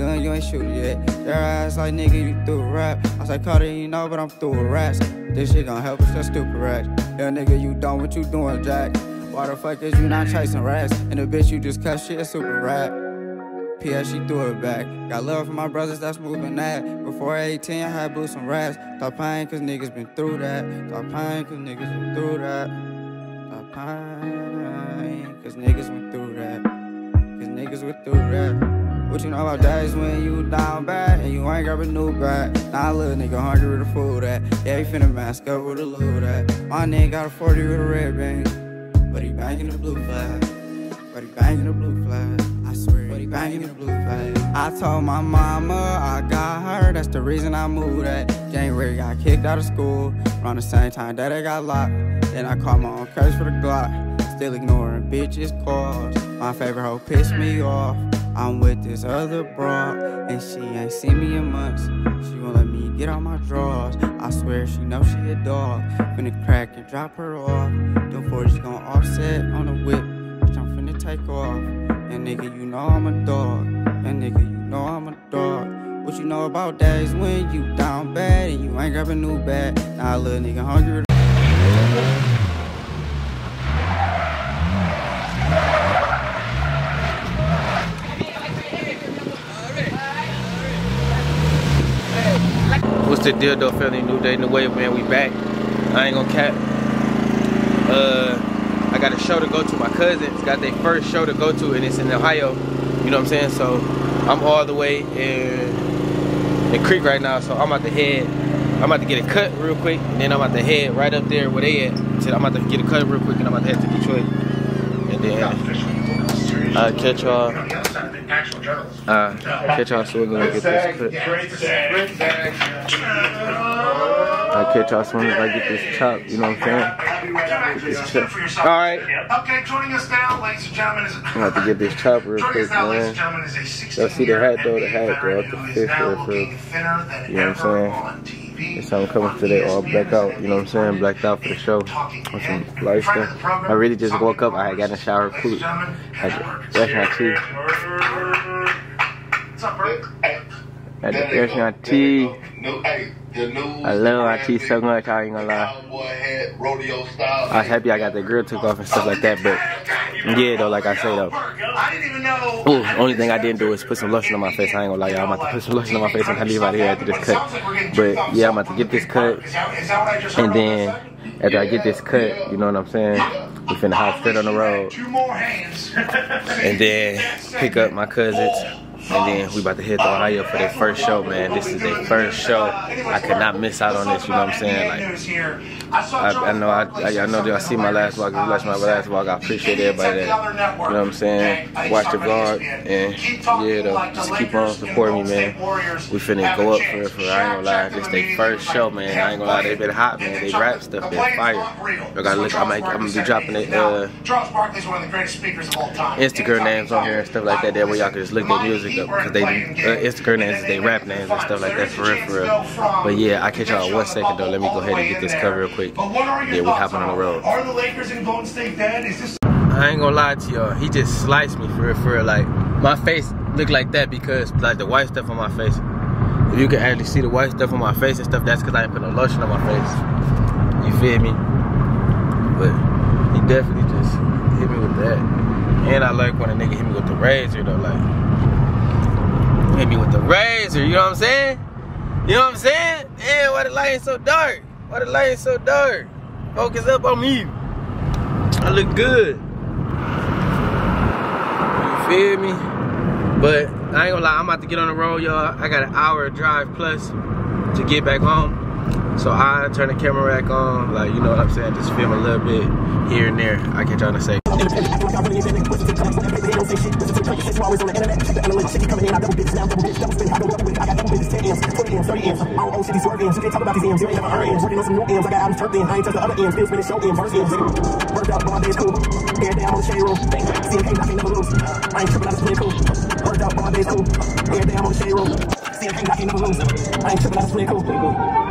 gun, you ain't shooting yet. Their ass like, nigga, you through a rap. I say, Carter, you know, but I'm through a rats. This shit gon' help us, that stupid rats. Yeah, nigga, you done what you doing, Jack. Why the fuck is you not chasing rats? And the bitch you just cut shit, super rap. PS, she threw it back. Got love for my brothers that's moving that. Before 18, I had boots and rats. Thought pain, cause niggas been through that. Thought pain, cause niggas been through that. Thought pain, cause niggas went through that. Cause niggas went through that. What you know about days when you down bad and you ain't grab a new bag? Nah, little nigga hungry with the food at. Yeah, he finna mask up with a loot at. My nigga got a 40 with a red bang. But he banging the blue flag. But he banging the blue flag. I swear, but he banging the blue flag. I told my mama I got her, that's the reason I moved at. January got kicked out of school, around the same time that I got locked. Then I called my own curse for the Glock. Still ignoring bitches' calls. My favorite hoe pissed me off. I'm with this other broad, and she ain't seen me in months. She won't let me get out my drawers. I swear she knows she a dog. Finna crack and drop her off. Them 40s gon' offset on the whip, bitch. I'm finna take off. And nigga, you know I'm a dog. And nigga, you know I'm a dog. What you know about that is when you down bad and you ain't grab a new bag? Nah, little nigga hungry. What's the deal though, family? New day, new wave, man. We back. I ain't gonna cap. Uh, I got a show to go to. My cousins got their first show to go to, and it's in Ohio. You know what I'm saying? So I'm all the way in the creek right now. So I'm about to head. I'm about to get a cut real quick, and then I'm about to head right up there where they at. So I'm about to get a cut real quick, and I'm about to head to Detroit, and then I'll catch y'all. Uh, catch y'all soon as I get this cut. I'll catch y'all soon as I get this chop. You know what I'm saying? This chop. All right. Okay, joining us now, ladies and gentlemen, is I'm about to get this chop real quick, us man. and gentlemen, is a 16 Y'all see the hat though? The hat up the fifth for for. You know what I'm saying? It's time coming today, all black out. You know what I'm saying? Blacked out for the show. On some light stuff. I really just woke up. I had got a shower, cool. Had to my teeth. Bro? Had to brush my teeth. New, hey, the new, I love teeth so much. I ain't gonna lie. Cowboy hat, rodeo style. I was happy I got the grill took off and stuff like that, but yeah, though, like I say though. I didn't even know. Ooh, only thing I didn't do is put some lotion on my face. I ain't gonna lie, y'all. I'm about to put some lotion on my face and I leave out here after this cut. But yeah, I'm about to get this cut, Is that, is that what I just heard and all of a then after I get this cut, you know what I'm saying? We finna hop straight on the road, Two more hands. and then pick up my cousins. Oh. And then we about to head to Ohio for their first show, man. This is their first show. I could not miss out on this, you know what I'm saying? Like, I, I know I, I, I know y'all see my last vlog. If you watch my last vlog, I appreciate everybody that, you know what I'm saying, watch the vlog. And yeah, though, just keep on supporting me, man. We finna go up for, it. for I ain't gonna lie, this their first show, man. I ain't gonna lie, they been hot, man. They rap stuff, been fire. Y'all gotta look, I'm, I'm gonna be dropping the uh, Charles Barkley's one of the greatest speakers of all time. Instagram names on here and stuff like that. That way y'all can just look their music up because they uh, Instagram names they rap names and stuff like that for real, for real. But yeah, I catch y'all in one second though. Let me go ahead and get this cover real quick. But what are Yeah, we thoughts hopping on the road. Are the Lakers and Golden State dead? Is this I ain't gonna lie to y'all. He just sliced me for real, for real. Like my face looked like that because like the white stuff on my face. If you can actually see the white stuff on my face and stuff, that's because I ain't put no lotion on my face. You feel me? But he definitely just hit me with that. And I like when a nigga hit me with the razor though, like hit me with the razor. You know what I'm saying? You know what I'm saying? Damn, why the light is so dark? Why the light is so dark? Focus up on me. I look good. You feel me? But I ain't gonna lie, I'm about to get on the road, y'all. I got an hour drive plus to get back home. So I turn the camera back on, like you know what I'm saying, just film a little bit here and there. I can't try to say. Playing shit, you always on the internet. The analytics shit coming in. I double bitch now, double bitch, double spin. I go up with it. I got double bitches, 10 ends, 20 ends, 30 ends. I don't own shit, these swerve M's. You can't talk about these ends. You ain't never earned ends. Working on some new ends. I got out of turned in. I ain't touched the other ends. Still spinning show ends, verse ends. Worked up, all day cool. Air down on the shade room. Bang, bang. CMK knocking, never lose. I ain't tripping, I just play cool. Worked up, all day cool. Air down on the shade room. CMK knocking, never lose. I ain't tripping, I just play cool.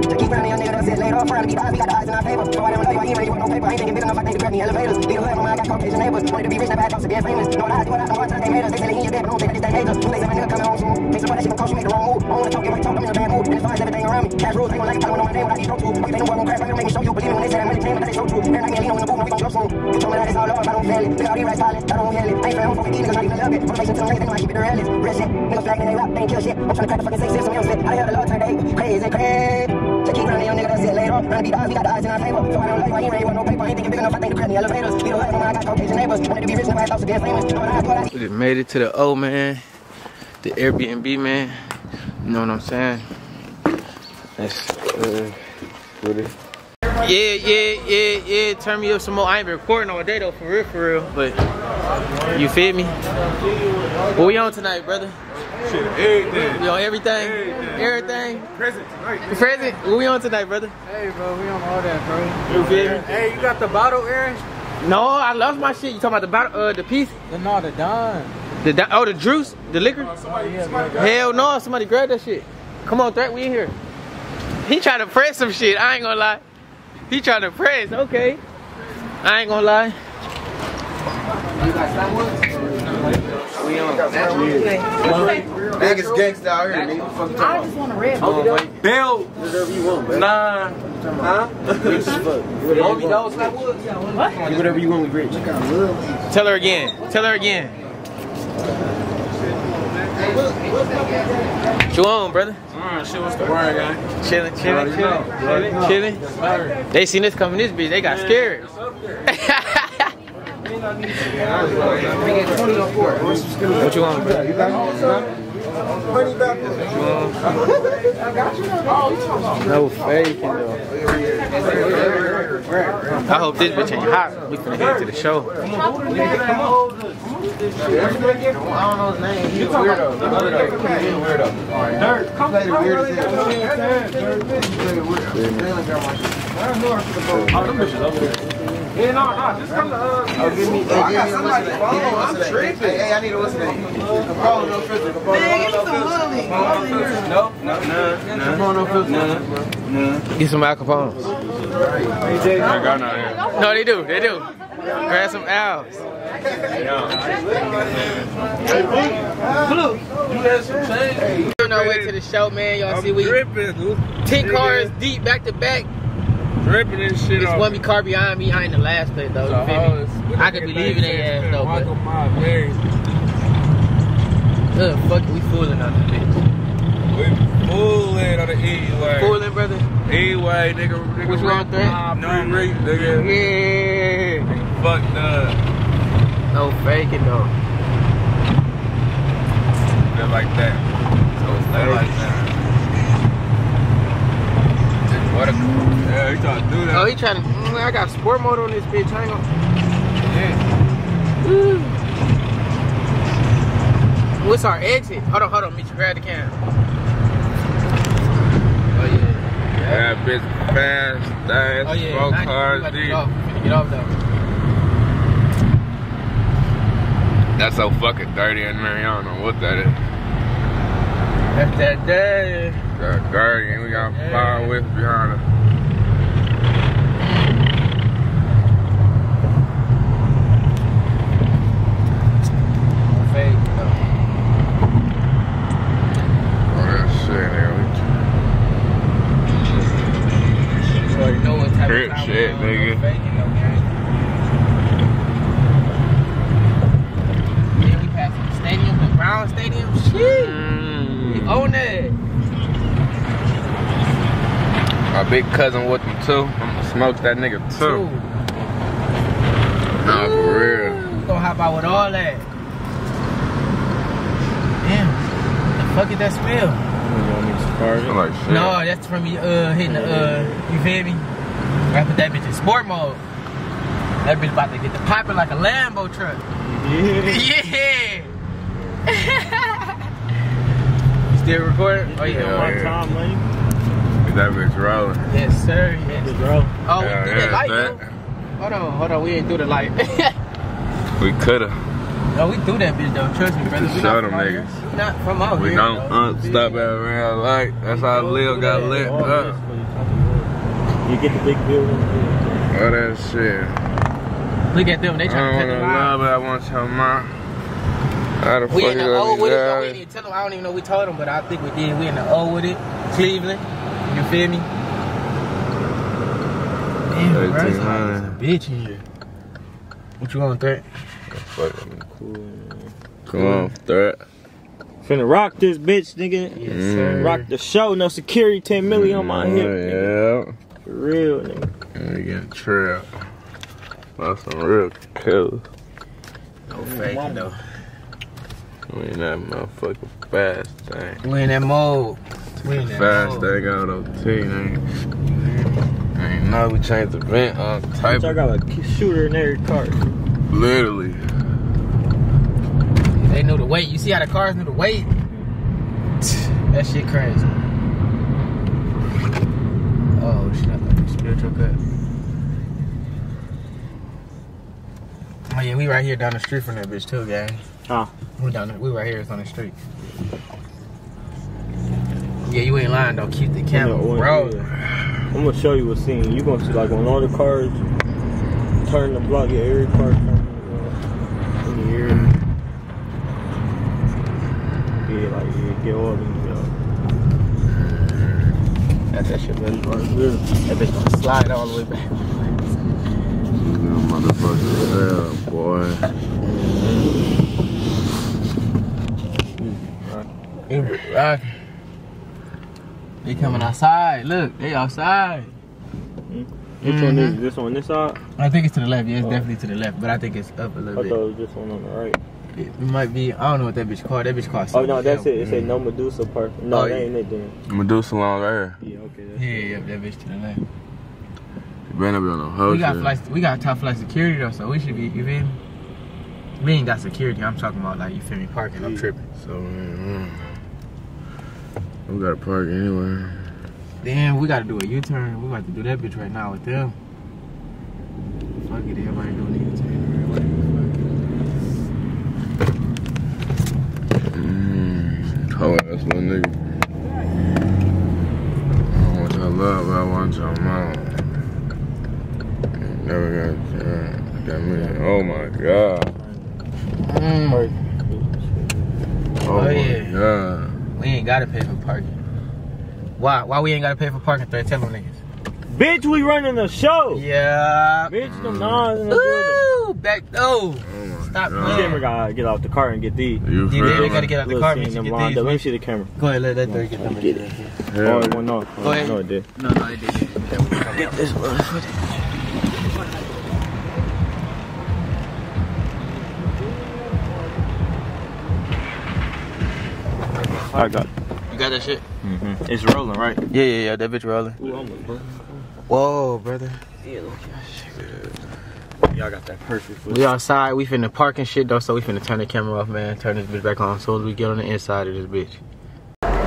Keep running, young nigga, that's it. Laid off, around, keep eyes, we got the eyes in our favor. So I don't know you, I ain't with no paper. I ain't thinking big enough, I think to grab me elevators. Lead Little hood from I got Caucasian neighbors. Wanted to be rich, never had thoughts of being famous. What I do, what I know, what they made us. They say they in your bed, but don't think that this they haters. Too lazy, my nigga coming home soon. Make money, that shit cost you, make the wrong move. I don't wanna talk, get right talk, I'm in a bad mood. And as far as everything around me, cash rules, ain't gonna like it, probably know my name, but I need to to. Okay, they know I'm gonna crash, I'm making show you. Believe me when they say that money came, but that ain't so true. Night me and Lino in the know we gon' jump soon. You told me that it's all love, I don't feel it. Look how these rats solid, I don't feel it. I ain't fair home for these niggas, not even love it. Motivation to them niggas, they know I keep it the realest. Real shit, niggas flag me, they rap, they ain't kill shit. I'm tryna crack the fucking six, six, some else shit. I hear the Lord turn day, crazy, crazy. So keep running, young nigga, that's it later. Run beat odds, we got the in our favor. So I don't like why you ain't want no paper, ain't thinking big enough, I think the credit elevators. Little hood from I got Caucasian neighbors. Wanted to be rich, never had thoughts of being famous. I I We just made it to the O man, the Airbnb man. You know what I'm saying? That's uh, what it. Yeah, yeah, yeah, yeah. Turn me up some more. I ain't been recording all day though, for real, for real. But you feel me? What we on tonight, brother? Shit, everything. We on everything? Everything. Everything? Present tonight. Present? What we on tonight, brother? Hey, bro, we on all that, bro. You feel me? Hey, you got the bottle, Aaron? No, I lost my shit. You talking about the bottle, uh, the piece? The, no, the Don. The di- oh, the juice, the liquor? Somebody, yeah, somebody Hell no, somebody grab that shit. Come on, Threat, we in here. He trying to press some shit, I ain't gonna lie. He trying to press, okay. I ain't gonna lie. We on. Niggas gangsta out here, nigga. I Fuck you talking about? Bill. Whatever you want, bro. Nah. Huh? Rich as fuck. Whatever you want. Do Whatever you want, we rich. Tell her again. Tell her again. What you on, brother? Uh, shit, what's the word, guy? Chilling, chilling, chilling, chilling, chilling. They seen this coming this bitch, they got scared. what you want, bro? No faking though. I hope this bitch ain't hot. We finna head to the show. Yeah, no, no, just come to, uh, Oh, give me, a what's the name? Give me a what's? Hey, I need a what's the name? Capone, no filter. Capone, no filter. No, no, no. Capone, no filter. Get some Al Capones. I got here. No, they do. They do. Grab some Al's. On our way to the show, man. Y'all see we dripping, dude. 10 cars deep back to back. Dripping this shit It's one be car behind me. I ain't the last place though. You feel me? I could be leaving their ass though, but Michael uh, fuck it, we fooling on this bitch. We fooling on the E-way. Fooling, brother. E-way, nigga. nigga What's wrong with that? Nah, free, nigga. Yeah. Fucked up. No faking though. Feel like that. So stay like that. What a yeah, he trying to do that. Oh, he trying to. Mm, I got sport mode on this bitch. I ain't gonna. yeah. Woo. What's our exit? Hold on, hold on. Meet you grab the cam. Oh yeah. Yeah, bitch fast, fast, Oh yeah. cars deep. Get off. Get off though. That's so fucking dirty in there. I don't know what that is. That's that day. Got dirty and we got five whips behind us. Fake though. Oh, that shit, nigga. You already know what type Crip of time shit, we on. nigga. No faking though, man. Yeah, we passed the stadium, the Brown Stadium. Shit. We Mm. own that. My big cousin with him too. I'm gonna smoke that nigga too. Ooh. Nah, for real. We gonna hop out with all that. Damn. The fuck is that smell? Smell like shit. No, that's from me uh hitting the uh you feel me? I put that bitch in sport mode. That bitch about to get the popping like a Lambo truck. Yeah. you still recording? Oh yeah. Yeah, yeah. That bitch rolling. Yes, sir. Yes. bro. Oh, we Yeah, threw yeah, that light, that. though. Hold on, hold on. We ain't through the light. We coulda. no, we threw that bitch though. Trust me, brother. Just We show not them from out niggas. here. We not from out We here. don't though. uh, stop at red light. That's how Lil got lit up. You get the big bill. All that shit. Look at them, they I trying don't to want take to the love, but I want your mom. How the We fuck in the O that with it, though. We didn't tell them. I don't even know we told them, but I think we did. We in the O with it. Cleveland. You feel me? Damn, bro, it's hot as a 1800. bitch in here. What you want, threat? Fucking cool. Come on, threat. Finna rock this bitch, nigga. Yes, Mm. sir. Rock the show, no security, 10 million on my hip, nigga. Yeah. For real, nigga. And we getting trapped. That's some real killers. No fake it, though. We in that motherfucking fast thing. We in that mode. We in that Fast mode. thing on OT, nigga. Ain't know mm-hmm. we changed the vent on type I got a shooter in every car. literally. They knew the weight. You see how the cars knew the weight? That shit crazy. Oh shit, I thought it spiritual cut. Oh yeah, we right here down the street from that bitch too, gang. Huh? We down there, we right here, it's on the street. Yeah, you ain't lying though. Keep the camera, Yeah, bro. yeah. I'm gonna show you a scene. You gonna see like when all the cars turn the block, yeah, every car turn. In the air. Yeah, like yeah, get all these. Uh, That's that shit, bitch. That bitch gonna slide all the way back. Little motherfucker, yeah, boy. Right. They coming outside. Look, they outside. which one is Mhm. this one? This side? I think it's to the left. Yeah, it's Oh. definitely to the left, but I think it's up a little thought bit. it was this one on the right. It might be. I don't know what that bitch called. That bitch called. Oh no, that's else. it. It said no Medusa Park. No, Oh, that yeah. ain't it then. Medusa long right. Yeah, okay. That's Yeah, yeah, that bitch to the left. You better be on the whole We got shit. flight. We got top flight security though, so we should be. You feel me? We ain't got security. I'm talking about like you feel me parking. I'm tripping. So, mm, we got to park anywhere. Damn, we gotta do a U-turn. We about to do that bitch right now with them. Fuck it, everybody doing the U-turn. Mm, oh, that's my nigga. I don't want your love, but I want your mom. Never got, uh, got me. Oh my god. Mm, Oh, Oh, my yeah. god. we ain't gotta pay for parking. Why? Why we ain't gotta pay for parking? Thread, tell them niggas. Bitch, we running a show. Yeah. Bitch, them mm. nines in the building. Ooh, back door. Oh Stop god. playing. Camera gotta get out the car and get these. You Yeah, feel they gotta get out the Little car. scene, bitch, get these. Let me see the camera. Go ahead, let that third get them. Get it. Hell Oh, it went off. Go ahead. No, it did. No, no, it didn't. Get this one. I got it. You got that shit? Mm-hmm. It's rolling, right? Yeah, yeah, yeah. That bitch rolling. Ooh, almost broke. Whoa, brother. Y'all got that perfect foot. We outside. We finna park and shit though, so we finna turn the camera off, man. Turn this bitch back on. So as we get on the inside of this bitch.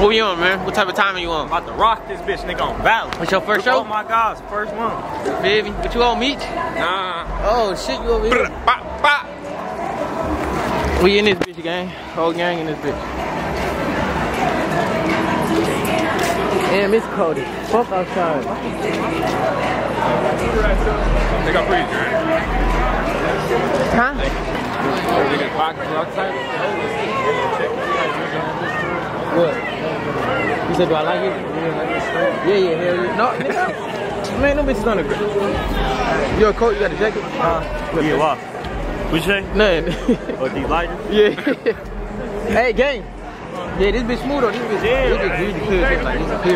What you on, man? What type of timing you on? About to rock this bitch, nigga, on Valley. What's your first show? Oh my God, it's the first one. Baby, what you on, Meech? Nah. Oh shit, you over here? Bop, bop. We in this bitch, gang. Whole gang in this bitch. Damn, it's Cody. Fuck outside. They got pretty drink. Huh? They got pockets outside. What? You said, do I like it? Yeah, yeah, hell yeah. No, nigga. Man, them bitches on the ground. You a coat? You got a jacket? Uh, Yeah, wow. What you say? Nothing. Oh, these lighters? yeah. hey, gang. Yeah, this bitch smooth though. This bitch, Yeah. he just cleared shit, like, he just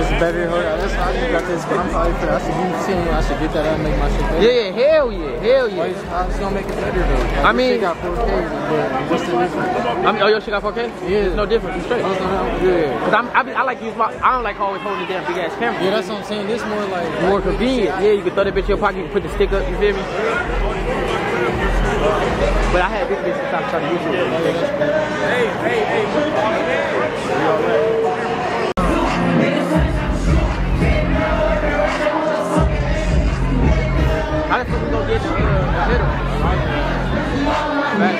It's better. Hold on. That's why I just got this. But I'm probably for. I should you seen I should get that and make my shit better. Yeah, yeah, hell yeah, hell yeah. How it's gonna make it better though? I mean- shit got 4K, but what's the difference? I mean, oh, your shit got 4K? Yeah. It's no difference. It's straight. Yeah. Cause I'm, I, be- I like use my, I don't like always holding the damn big ass camera. Yeah, that's what I'm saying. This more like more convenient. Yeah, you can throw that bitch in your pocket, you can put the stick up, you feel me? But I had this bitch since I started using it. How the fuck we gonna get the, uh, the middle? Back.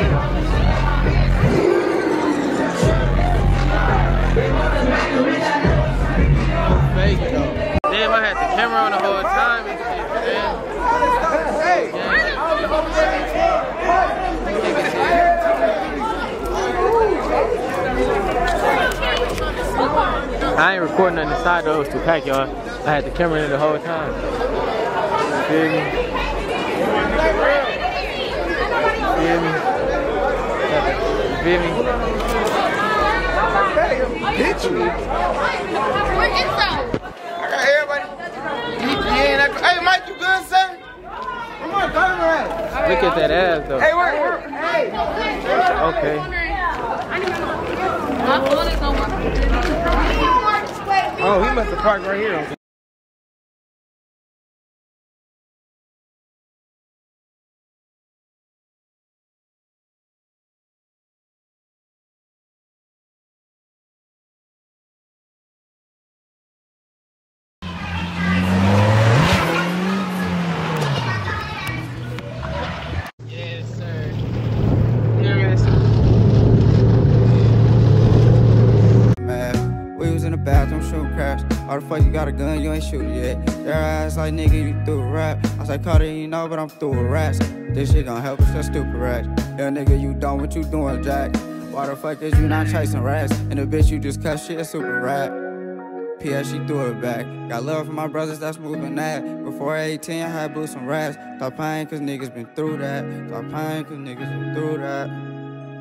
Fake it though. Damn, I had the camera on the whole time and shit, man. I ain't recording nothing inside though. It was too packed, y'all. I had the camera in the whole time. You feel me? Feel me? Feel me? I got everybody. Yeah, that, hey, Mike, you good, son? Come on, go ahead. Look at that ass though. Hey, where, where? Hey. Okay. Oh, he must have parked right here. How the fuck you got a gun? You ain't shooting yet. Their ass like nigga, you through a rap. I was like, Carter, you know, but I'm through a rats. This shit gon' help us, that stupid rats. Yeah, nigga, you done what you doing, Jack. Why the fuck is you not chasing rats? And the bitch you just cut shit, super rat. PS, she threw it back. Got love for my brothers that's moving that. Before 18, I had boots and rats. Stop paying cause niggas been through that. Stop paying cause niggas been through that.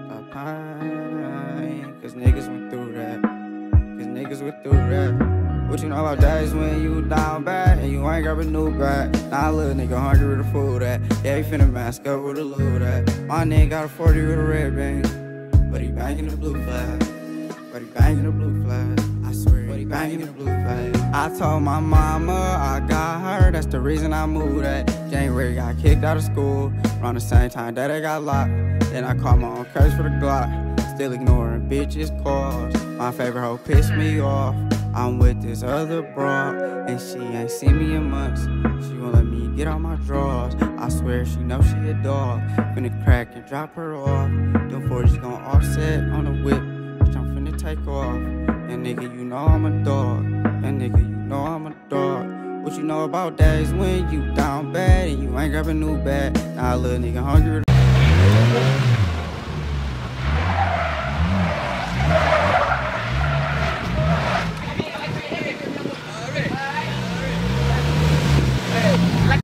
Stop paying cause niggas went through that. Cause niggas went through that. What you know about days when you down bad and you ain't got a new bag? Nah, little nigga hungry with the food at. Yeah, he finna mask up with a loot at. My nigga got a 40 with a red bang. But he banging the blue flag. But he banging the blue flag. I swear, but he banging the blue flag. I told my mama I got her. That's the reason I moved at. January got kicked out of school. Around the same time that I got locked. Then I caught my own curse for the Glock. Still ignoring bitches' calls. My favorite hoe pissed me off. I'm with this other broad, and she ain't seen me in months. She won't let me get out my drawers. I swear she know she a dog. Finna crack and drop her off. Them 40s gon' offset on the whip. Bitch, I'm finna take off. And nigga, you know I'm a dog. And nigga, you know I'm a dog. What you know about that is when you down bad and you ain't grabbing new bag? Nah, little nigga hungry.